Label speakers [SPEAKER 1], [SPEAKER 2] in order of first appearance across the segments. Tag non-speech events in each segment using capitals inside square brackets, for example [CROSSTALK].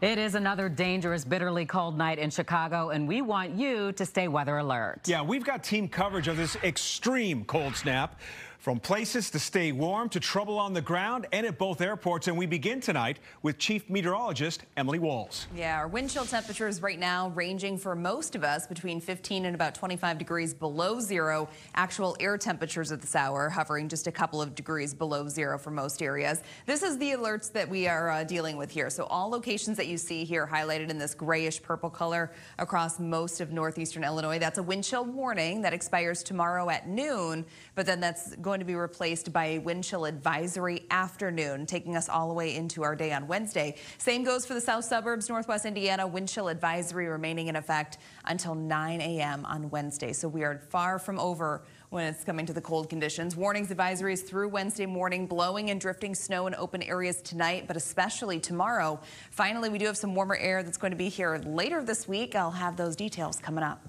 [SPEAKER 1] It is another dangerous, bitterly cold night in Chicago, and we want you to stay weather alert.
[SPEAKER 2] Yeah, we've got team coverage of this extreme cold snap. From places to stay warm to trouble on the ground and at both airports. And we begin tonight with Chief Meteorologist Emily Wahls.
[SPEAKER 3] Yeah, our wind chill temperatures right now ranging for most of us between 15 and about 25 degrees below zero. Actual air temperatures at this hour hovering just a couple of degrees below zero for most areas. This is the alerts that we are uh, dealing with here. So all locations that you see here highlighted in this grayish purple color across most of northeastern Illinois. That's a wind chill warning that expires tomorrow at noon, but then that's going to be replaced by a wind chill advisory afternoon, taking us all the way into our day on Wednesday. Same goes for the south suburbs, northwest Indiana, wind chill advisory remaining in effect until 9 a.m. on Wednesday. So we are far from over when it's coming to the cold conditions. Warnings, advisories through Wednesday morning, blowing and drifting snow in open areas tonight, but especially tomorrow. Finally, we do have some warmer air that's going to be here later this week. I'll have those details coming up.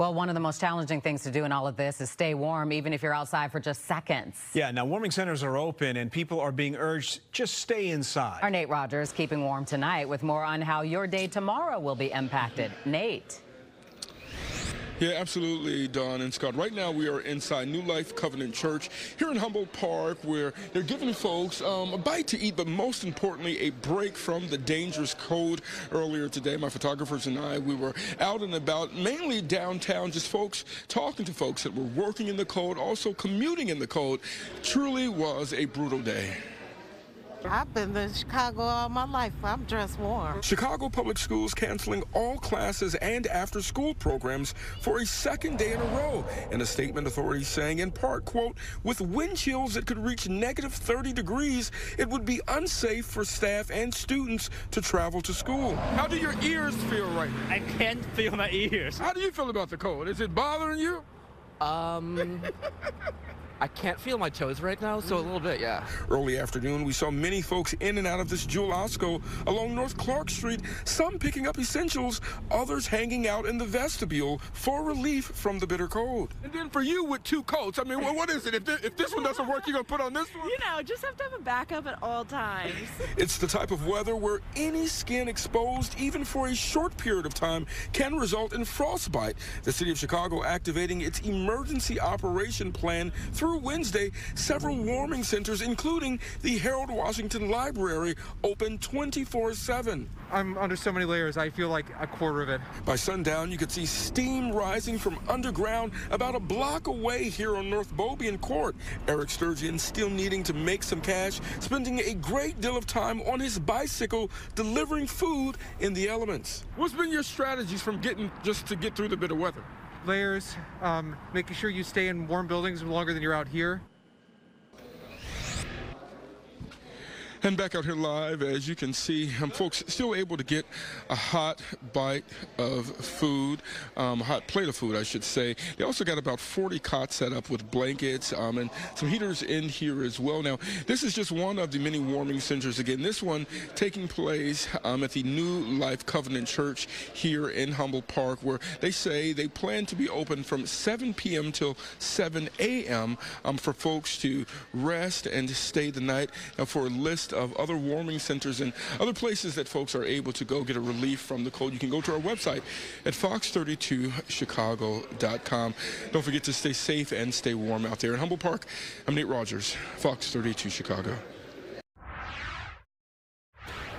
[SPEAKER 1] Well, one of the most challenging things to do in all of this is stay warm, even if you're outside for just seconds.
[SPEAKER 2] Yeah, now warming centers are open and people are being urged just stay inside.
[SPEAKER 1] Our Nate Rogers keeping warm tonight with more on how your day tomorrow will be impacted. Nate.
[SPEAKER 4] Yeah, absolutely, Don and Scott. Right now, we are inside New Life Covenant Church here in Humboldt Park, where they're giving folks um, a bite to eat, but most importantly, a break from the dangerous cold. Earlier today, my photographers and I, we were out and about, mainly downtown, just folks talking to folks that were working in the cold, also commuting in the cold. Truly was a brutal day.
[SPEAKER 5] I've been in Chicago all my life. I'm dressed warm.
[SPEAKER 4] Chicago Public Schools canceling all classes and after school programs for a second day in a row. In a statement, authorities saying in part, quote, with wind chills that could reach negative 30 degrees, it would be unsafe for staff and students to travel to school. How do your ears feel right now?
[SPEAKER 6] I can't feel my ears.
[SPEAKER 4] How do you feel about the cold? Is it bothering you?
[SPEAKER 6] Um. [LAUGHS] I can't feel my toes right now, so a mm. little bit, yeah.
[SPEAKER 4] Early afternoon, we saw many folks in and out of this Jewel Osco along North Clark Street, some picking up essentials, others hanging out in the vestibule for relief from the bitter cold. And then for you with two coats, I mean, what is it? If, if this one doesn't work, you're going to put on this one?
[SPEAKER 7] You know, just have to have a backup at all times. [LAUGHS]
[SPEAKER 4] it's the type of weather where any skin exposed, even for a short period of time, can result in frostbite. The city of Chicago activating its emergency operation plan through through Wednesday, several warming centers, including the Harold Washington Library, open 24 7.
[SPEAKER 8] I'm under so many layers, I feel like a quarter of it.
[SPEAKER 4] By sundown, you could see steam rising from underground about a block away here on North Bobian Court. Eric Sturgeon still needing to make some cash, spending a great deal of time on his bicycle delivering food in the elements. What's been your strategies from getting just to get through the bitter weather?
[SPEAKER 8] Layers, um, making sure you stay in warm buildings longer than you're out here.
[SPEAKER 4] And back out here live, as you can see, um, folks still able to get a hot bite of food, um, a hot plate of food, I should say. They also got about 40 cots set up with blankets um, and some heaters in here as well. Now, this is just one of the many warming centers. Again, this one taking place um, at the New Life Covenant Church here in Humboldt Park, where they say they plan to be open from 7 p.m. till 7 a.m. Um, for folks to rest and stay the night. Now, for a list of other warming centers and other places that folks are able to go get a relief from the cold. You can go to our website at fox32chicago.com. Don't forget to stay safe and stay warm out there. In Humboldt Park, I'm Nate Rogers, Fox 32 Chicago.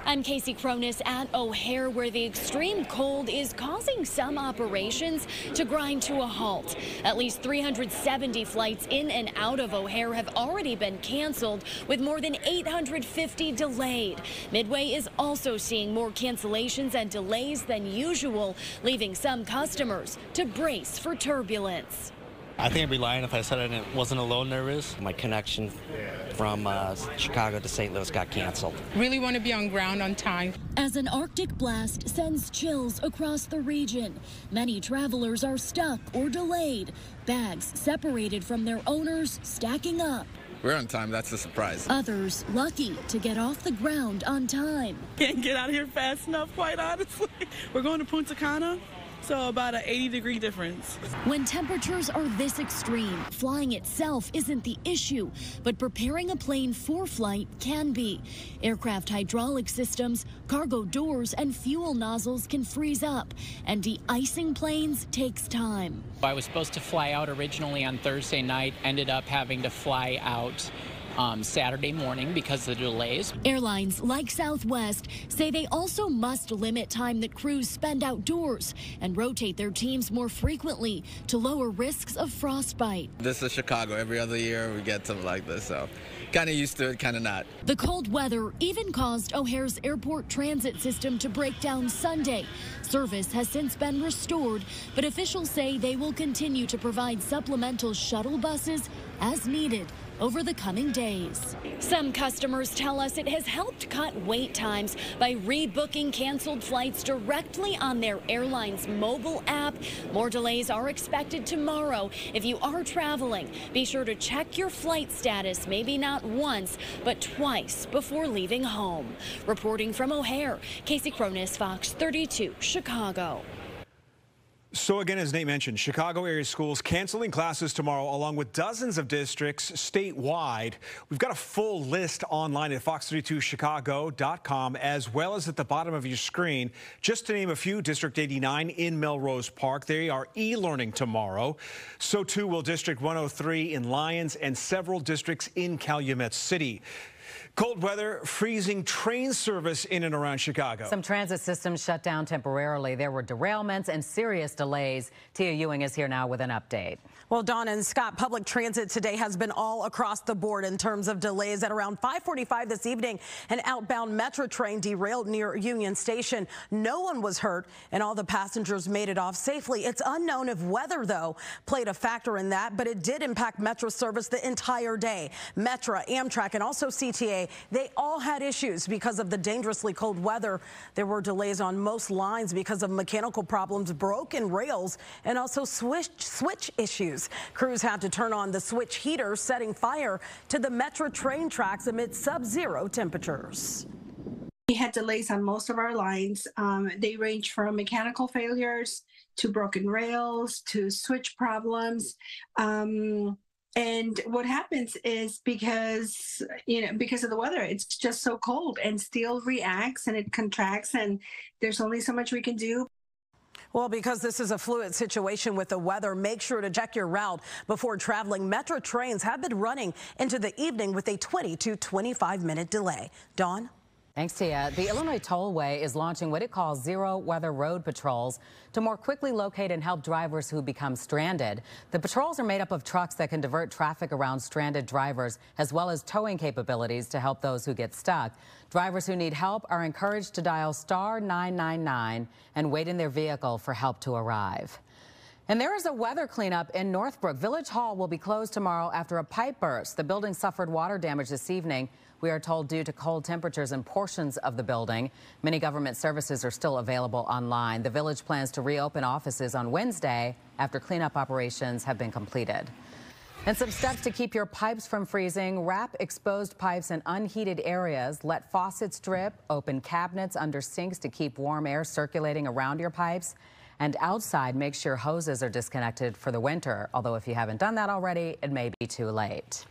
[SPEAKER 9] I'm Kasey Chronis at O'Hare, where the extreme cold is causing some operations to grind to a halt. At least 370 flights in and out of O'Hare have already been canceled, with more than 850 delayed. Midway is also seeing more cancellations and delays than usual, leaving some customers to brace for turbulence.
[SPEAKER 10] I think I'd be lying if I said I wasn't alone nervous. My connection from uh, Chicago to St. Louis got canceled.
[SPEAKER 11] Really want to be on ground on time.
[SPEAKER 9] As an Arctic blast sends chills across the region, many travelers are stuck or delayed, bags separated from their owners stacking up.
[SPEAKER 12] We're on time. That's the surprise.
[SPEAKER 9] Others lucky to get off the ground on time.
[SPEAKER 13] Can't get out of here fast enough, quite honestly. [LAUGHS] We're going to Punta Cana
[SPEAKER 7] So about an 80 degree difference.
[SPEAKER 9] When temperatures are this extreme, flying itself isn't the issue, but preparing a plane for flight can be. Aircraft hydraulic systems, cargo doors, and fuel nozzles can freeze up, and de-icing planes takes time.
[SPEAKER 13] I was supposed to fly out originally on Thursday night, ended up having to fly out um, Saturday morning because of the delays.
[SPEAKER 9] Airlines like Southwest say they also must limit time that crews spend outdoors and rotate their teams more frequently to lower risks of frostbite.
[SPEAKER 12] This is Chicago. Every other year we get something like this, so kind of used to it, kind of not.
[SPEAKER 9] The cold weather even caused O'Hare's airport transit system to break down Sunday. Service has since been restored, but officials say they will continue to provide supplemental shuttle buses as needed over the coming days. Some customers tell us it has helped cut wait times by rebooking canceled flights directly on their airline's mobile app. More delays are expected tomorrow. If you are traveling, be sure to check your flight status, maybe not once, but twice before leaving home. Reporting from O'Hare, Kasey Chronis, Fox 32, Chicago.
[SPEAKER 2] So again, as Nate mentioned, Chicago area schools canceling classes tomorrow, along with dozens of districts statewide. We've got a full list online at fox32chicago.com, as well as at the bottom of your screen. Just to name a few, District 89 in Melrose Park. They are e-learning tomorrow. So too will District 103 in Lyons and several districts in Calumet City. Cold weather, freezing train service in and around Chicago.
[SPEAKER 1] Some transit systems shut down temporarily. There were derailments and serious delays. Tia Ewing is here now with an update.
[SPEAKER 14] Well, Don and Scott, public transit today has been all across the board in terms of delays. At around 545 this evening, an outbound Metra train derailed near Union Station. No one was hurt, and all the passengers made it off safely. It's unknown if weather, though, played a factor in that, but it did impact Metra service the entire day. Metra, Amtrak, and also CTA, they all had issues because of the dangerously cold weather. There were delays on most lines because of mechanical problems, broken rails, and also switch, switch issues. Crews had to turn on the switch heater, setting fire to the Metra train tracks amid sub-zero temperatures.
[SPEAKER 15] We had delays on most of our lines. Um, they range from mechanical failures to broken rails to switch problems. Um, and what happens is because you know because of the weather it's just so cold and steel reacts and it contracts and there's only so much we can do
[SPEAKER 14] well, because this is a fluid situation with the weather, make sure to check your route before traveling. Metra trains have been running into the evening with a 20 to 25 minute delay. Dawn?
[SPEAKER 1] Thanks, Tia. The Illinois Tollway is launching what it calls zero weather road patrols to more quickly locate and help drivers who become stranded. The patrols are made up of trucks that can divert traffic around stranded drivers, as well as towing capabilities to help those who get stuck. Drivers who need help are encouraged to dial star 999 and wait in their vehicle for help to arrive. And there is a weather cleanup in Northbrook. Village Hall will be closed tomorrow after a pipe burst. The building suffered water damage this evening. We are told due to cold temperatures in portions of the building. Many government services are still available online. The village plans to reopen offices on Wednesday after cleanup operations have been completed. And some steps to keep your pipes from freezing. Wrap exposed pipes in unheated areas. Let faucets drip. Open cabinets under sinks to keep warm air circulating around your pipes. And outside, make sure hoses are disconnected for the winter. Although if you haven't done that already, it may be too late.